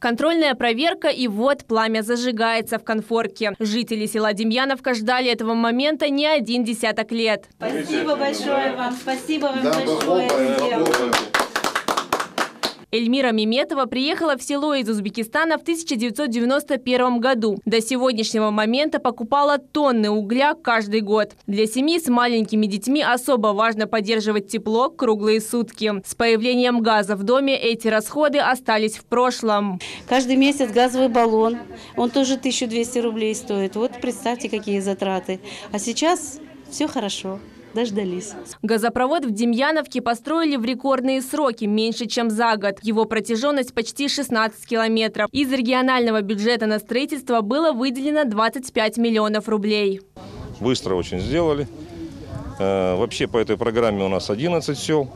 Контрольная проверка и вот пламя зажигается в конфорке. Жители села Демьяновка ждали этого момента не один десяток лет. Спасибо большое вам, спасибо вам Да, большое. Эльмира Меметова приехала в село из Узбекистана в 1991 году. До сегодняшнего момента покупала тонны угля каждый год. Для семьи с маленькими детьми особо важно поддерживать тепло круглые сутки. С появлением газа в доме эти расходы остались в прошлом. Каждый месяц газовый баллон, он тоже 1200 рублей стоит. Вот представьте, какие затраты. А сейчас все хорошо, дождались. Газопровод в Демьяновке построили в рекордные сроки, меньше чем за год. Его протяженность почти 16 километров. Из регионального бюджета на строительство было выделено 25 миллионов рублей. Быстро очень сделали. Э, Вообще по этой программе у нас 11 сел.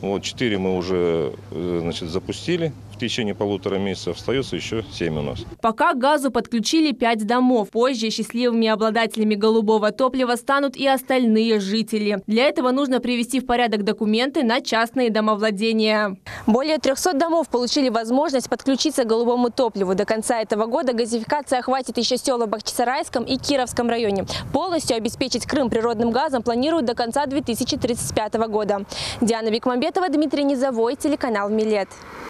Вот 4 мы уже э, значит, запустили в течение полутора месяцев. Остается еще 7 у нас. Пока к газу подключили пять домов. Позже счастливыми обладателями голубого топлива станут и остальные жители. Для этого нужно привести в порядок документы на частные домовладения. Более 300 домов получили возможность подключиться к голубому топливу. До конца этого года газификация охватит еще села в Бахчисарайском и Кировском районе. Полностью обеспечить Крым природным газом планируют до конца 2035 года. Диана Бекмамбетова, Дмитрий Низовой, телеканал «Милет».